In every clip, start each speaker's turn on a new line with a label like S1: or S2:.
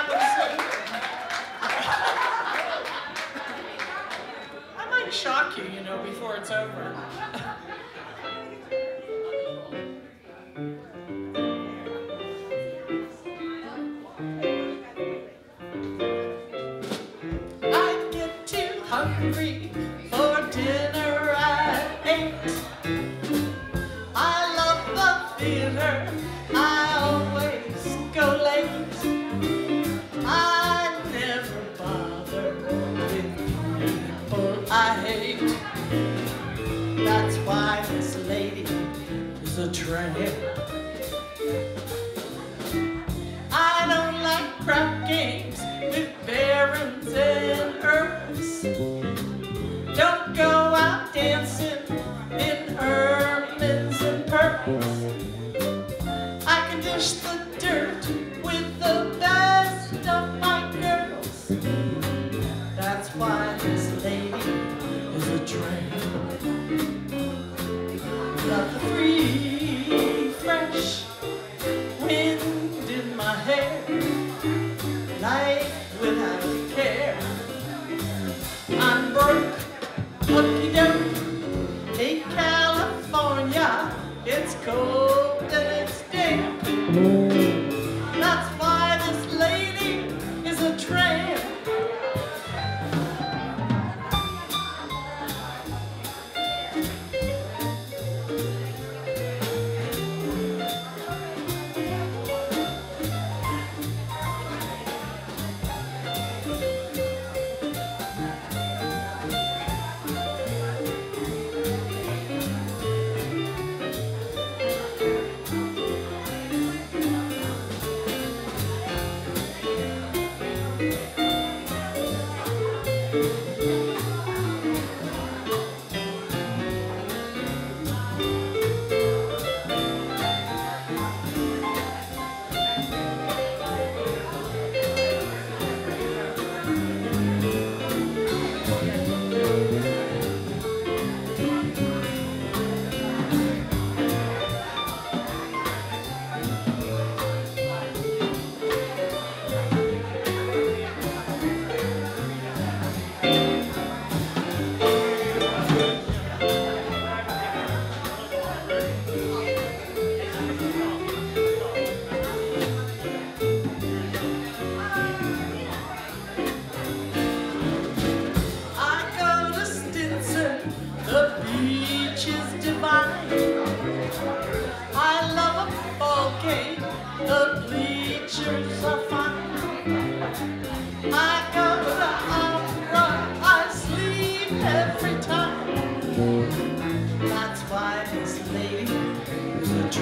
S1: I might shock you, you know, before it's over.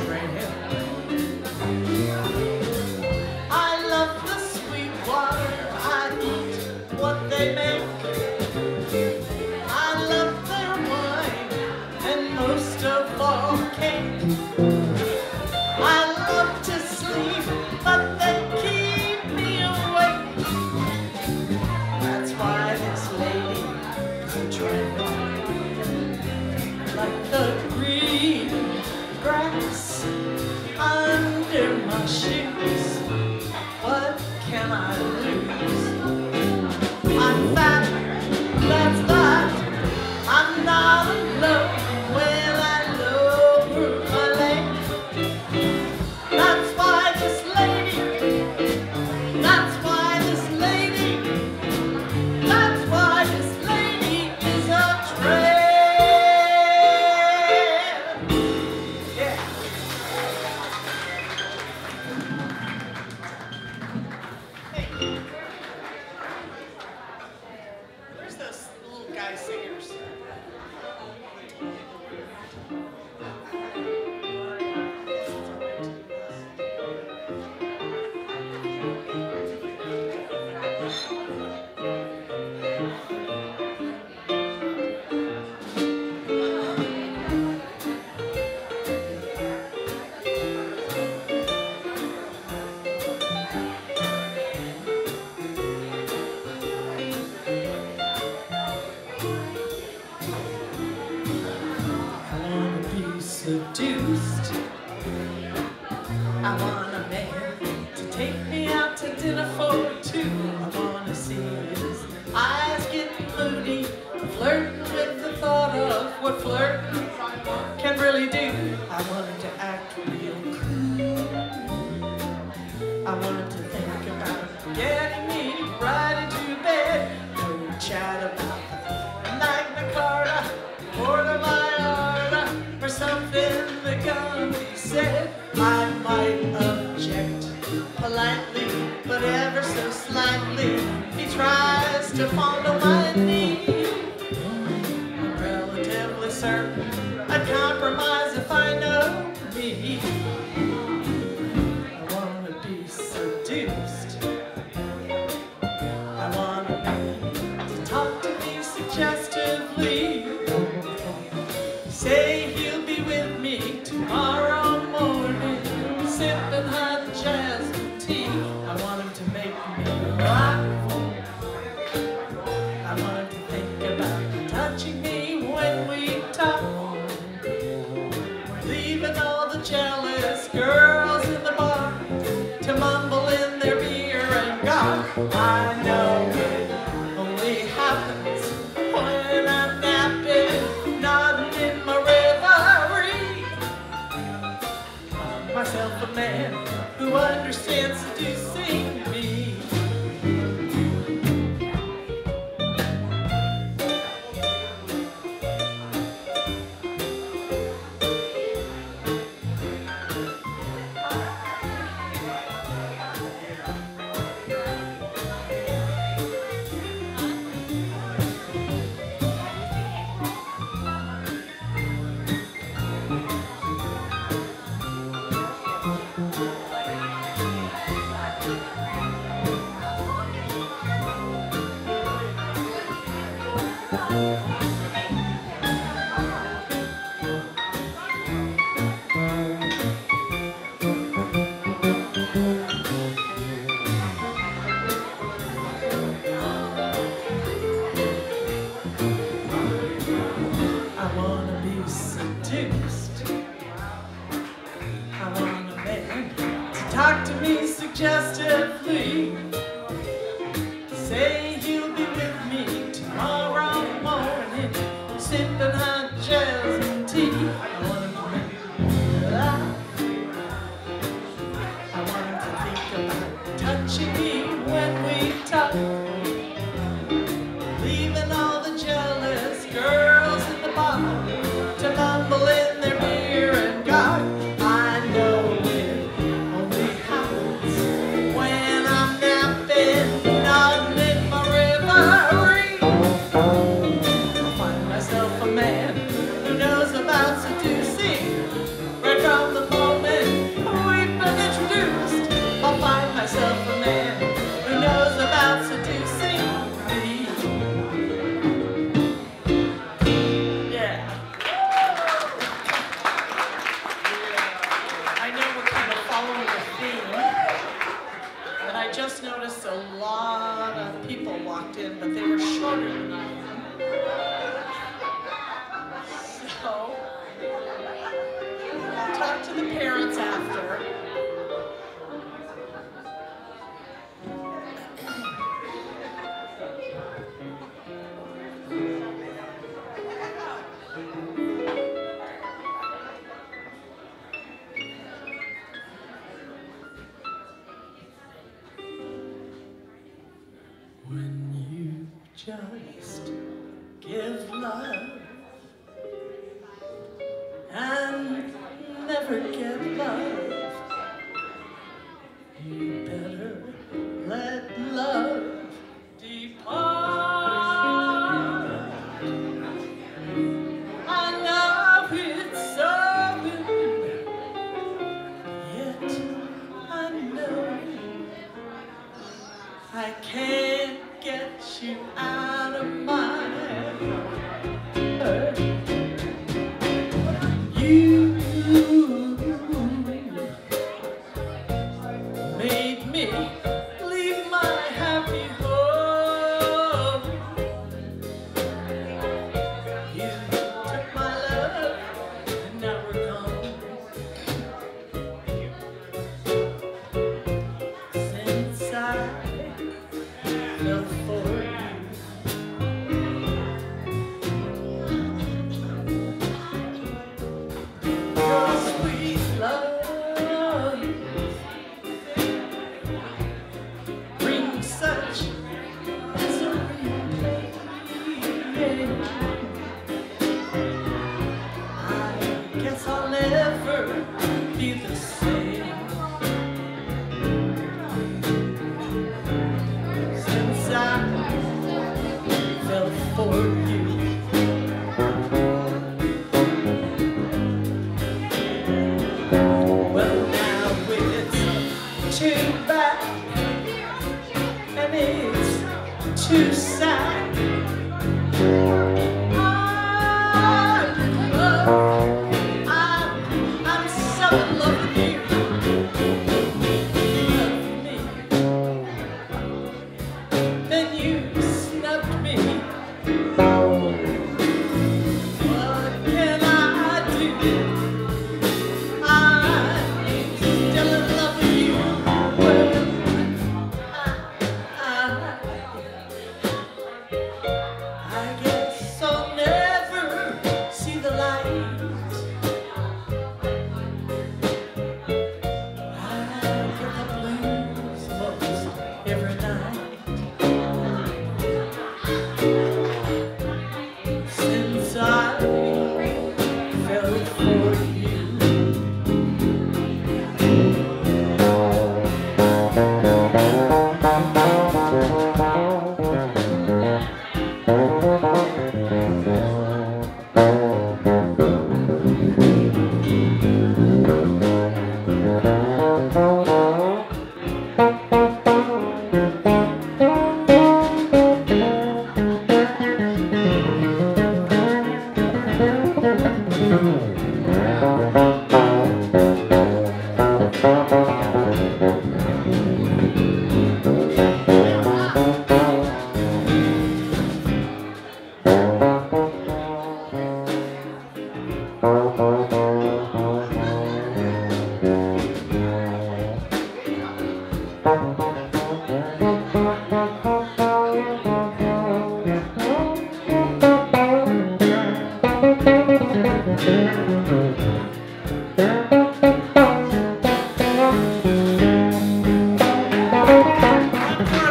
S1: Tramp. Understands seducing of my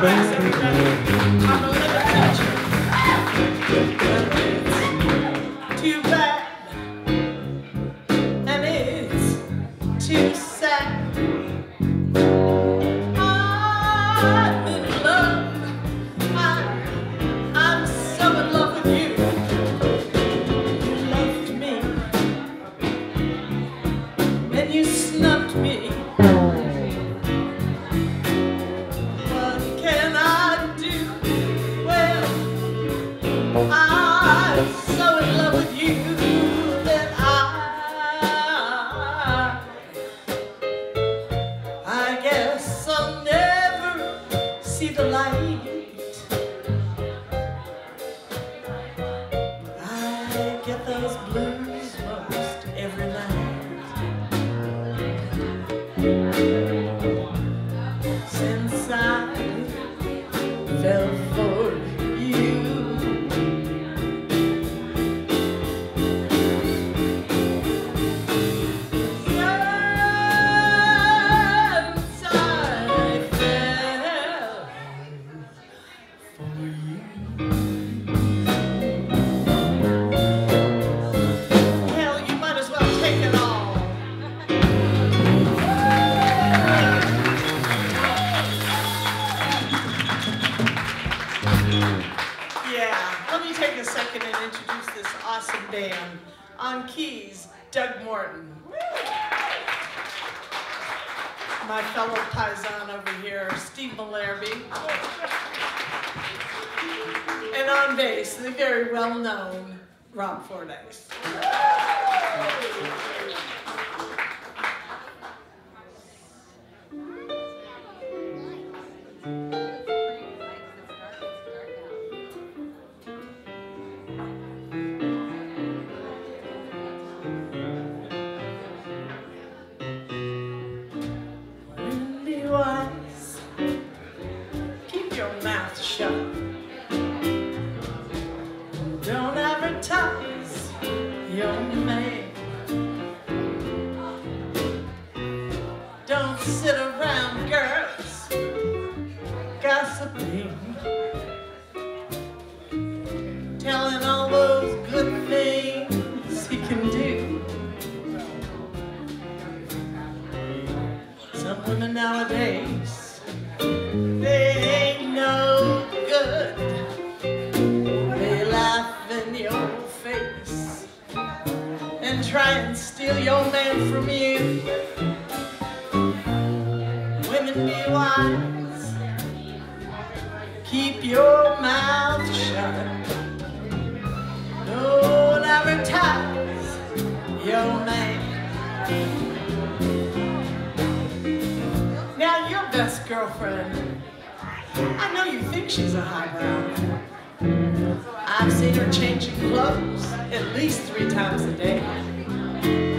S1: too awesome band. On keys, Doug Morton. My fellow Paisan over here, Steve Malarby. And on bass, the very well-known Rob Fordyce. best girlfriend. I know you think she's a highbrow. I've seen her changing clothes at least three times a day.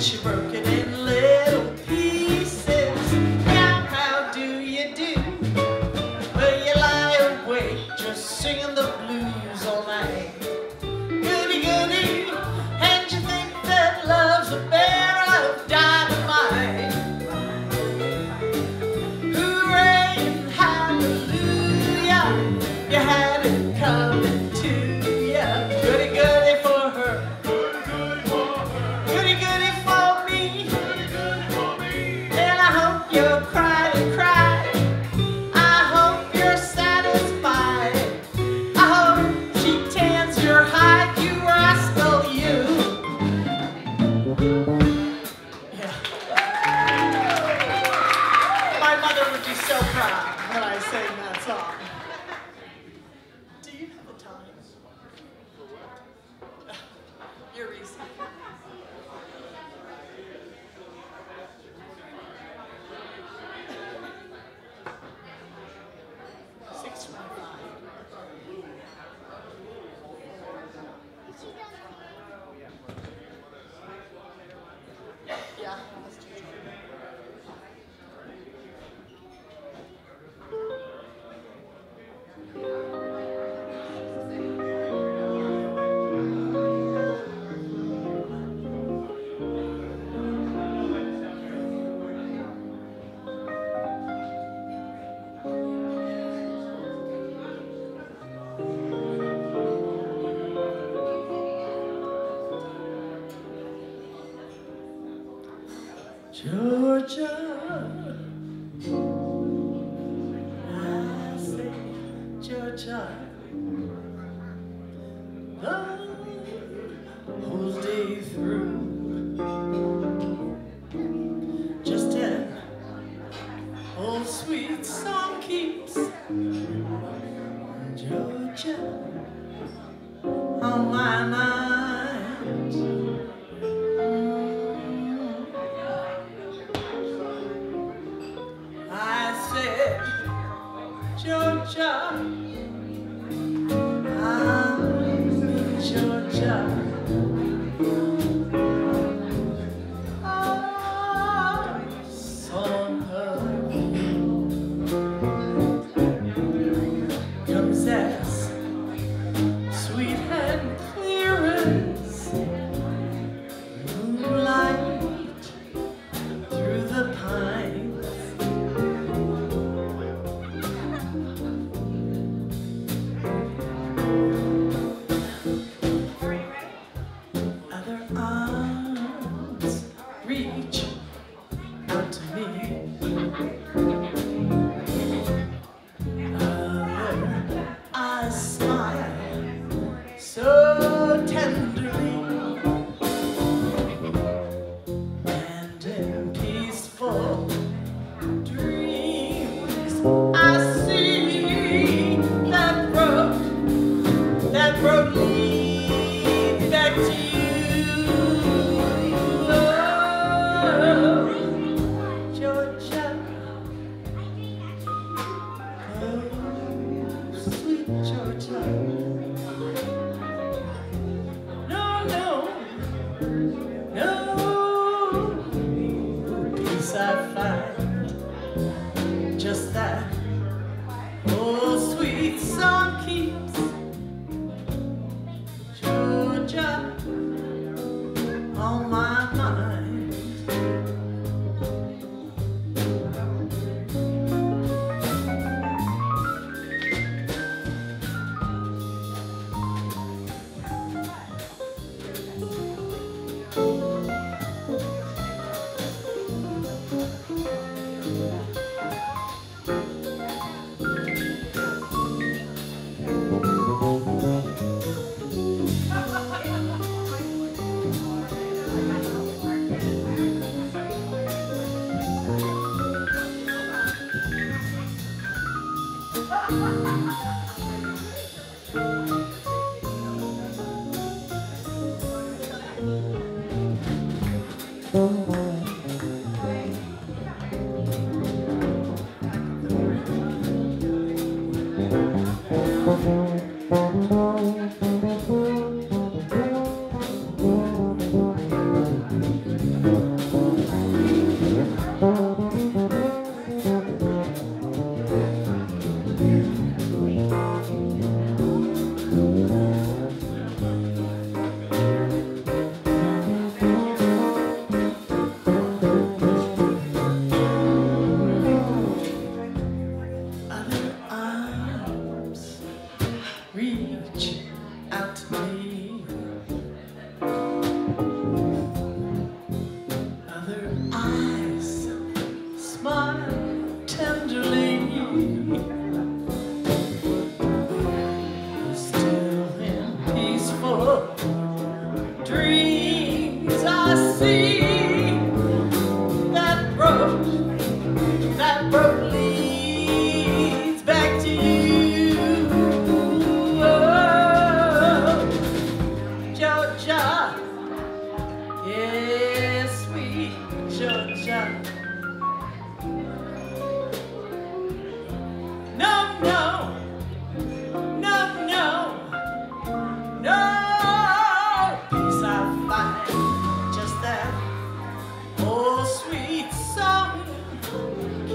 S1: She broke it I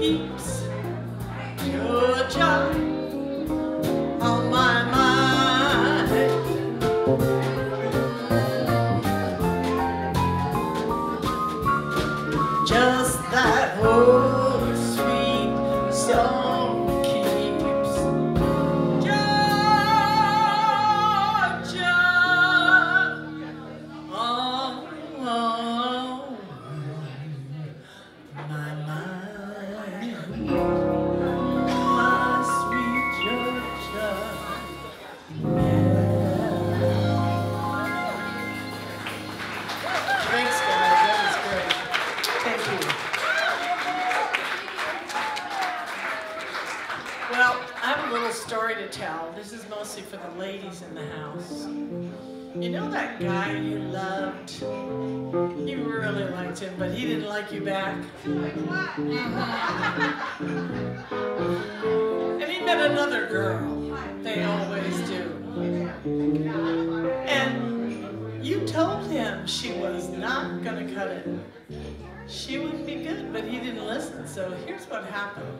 S1: keeps So here's what happened.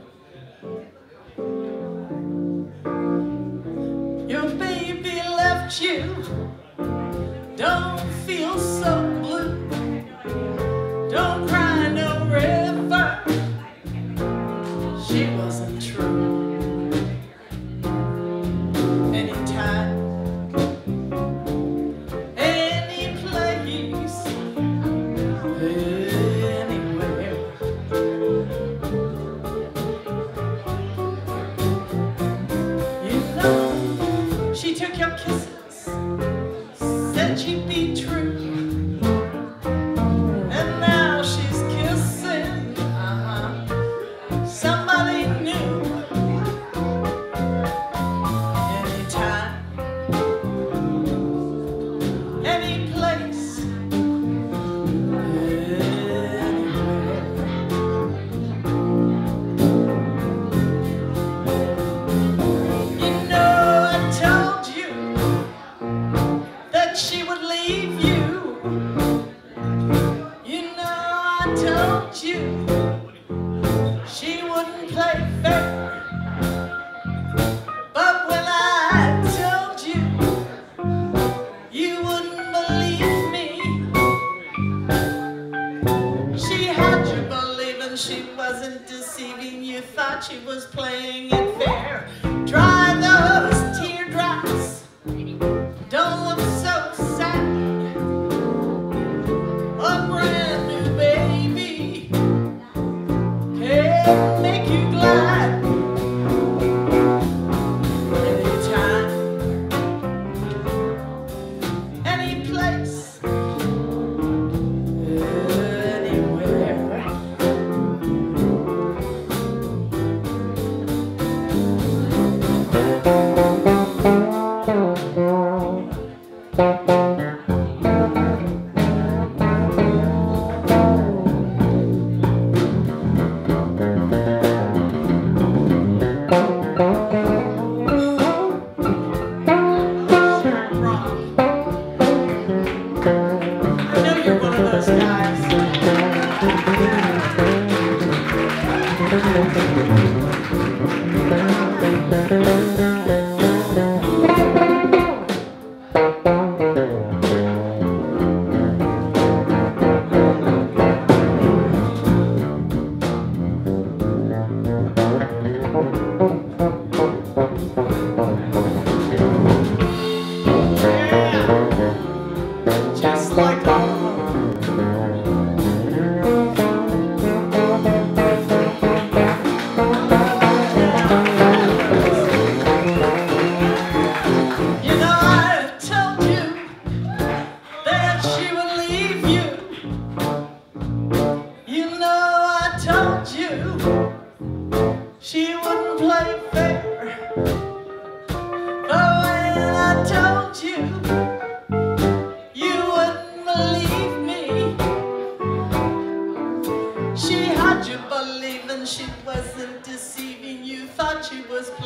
S1: Your baby left you. Don't feel so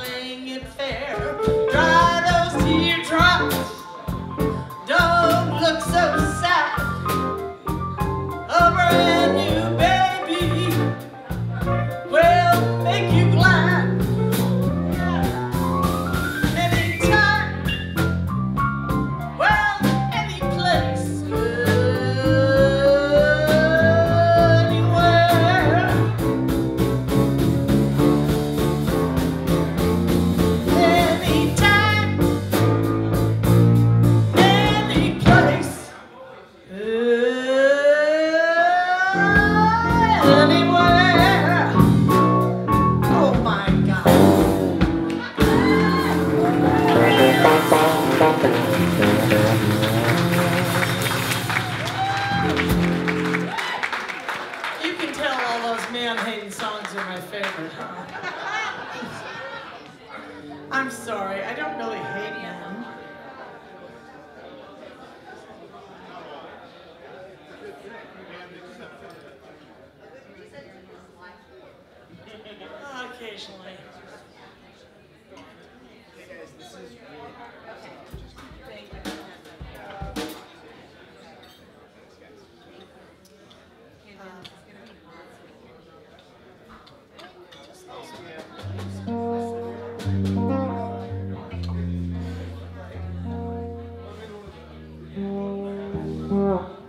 S1: playing it fair. Dry those teardrops. 嗯。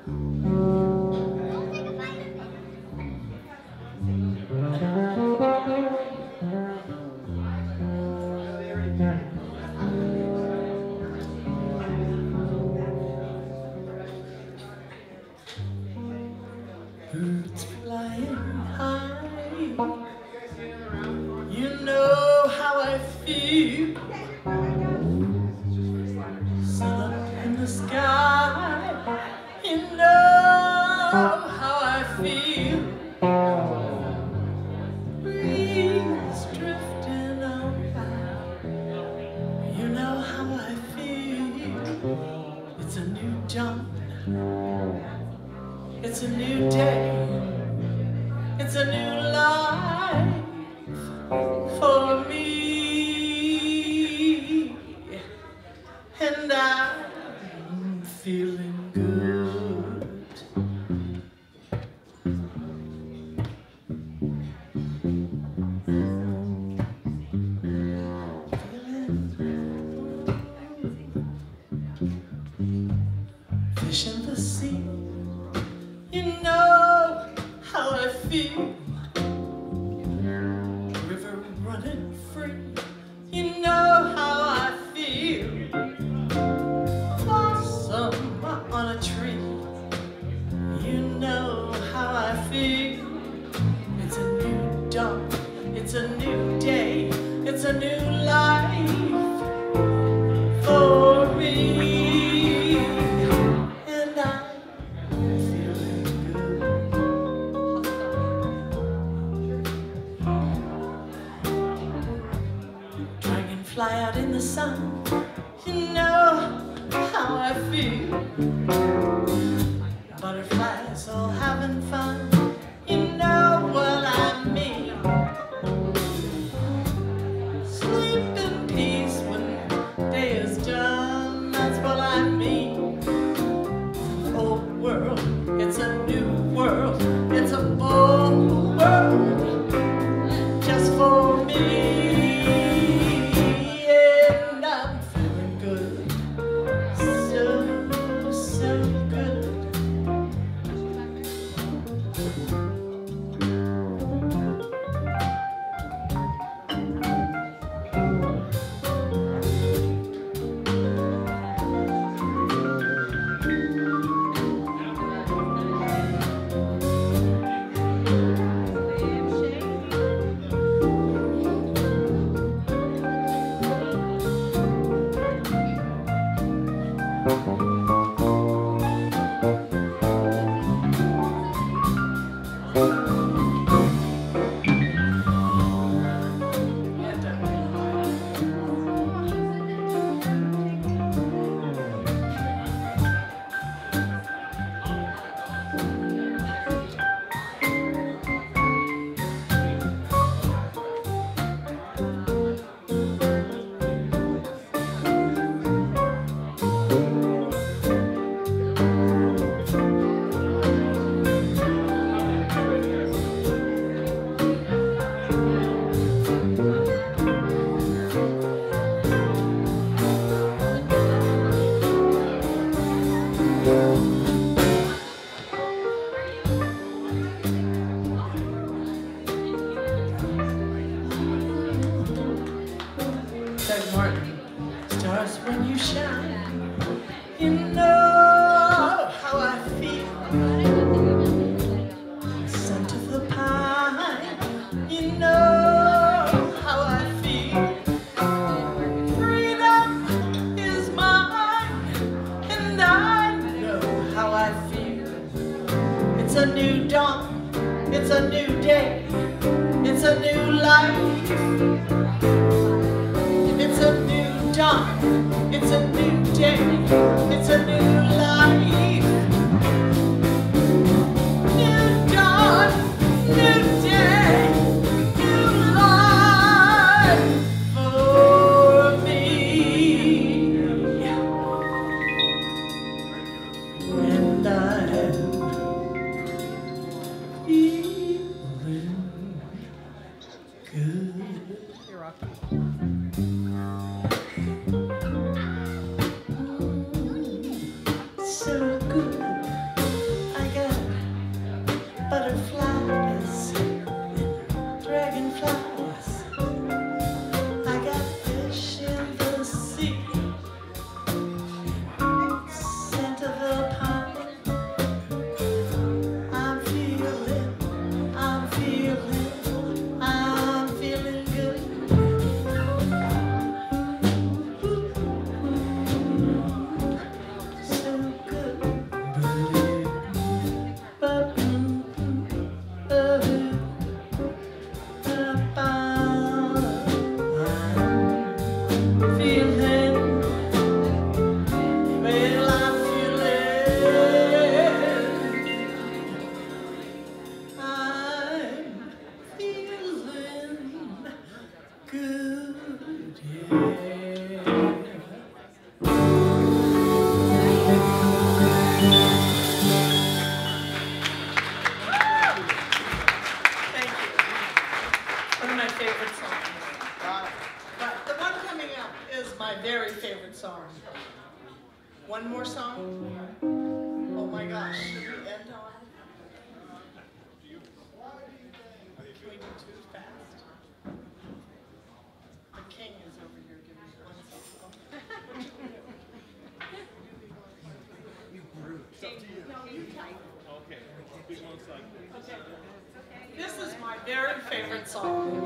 S1: dump. It's a new day, it's a new life. 少